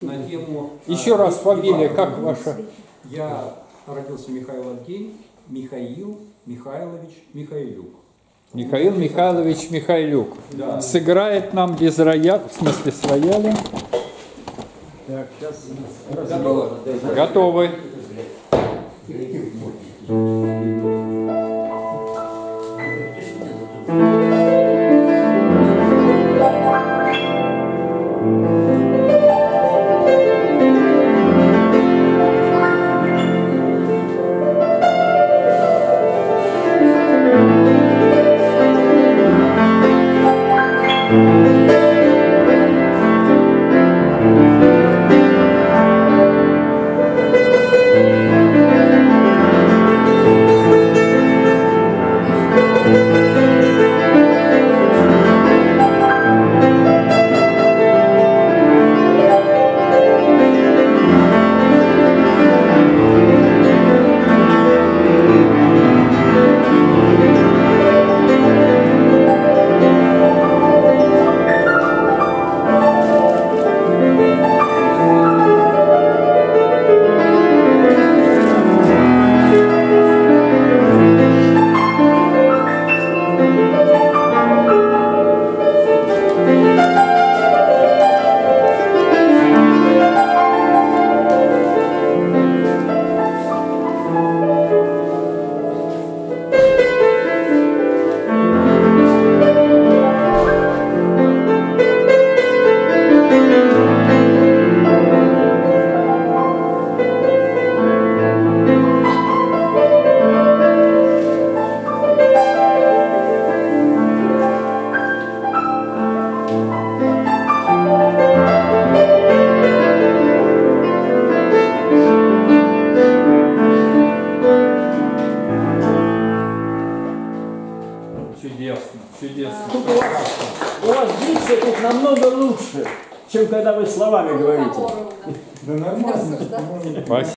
на тему... Еще а, раз фамилия, как ваша? Я родился Михаил Авдей, Михаил Михайлович Михайлюк. Михаил Михайлович Михайлюк. Да. Сыграет нам без роя, в смысле с роялем. Готово? Готовы. Чудесно, чудесно. Тут у вас, у вас дикция тут намного лучше, чем когда вы словами говорите. Да нормально. Спасибо.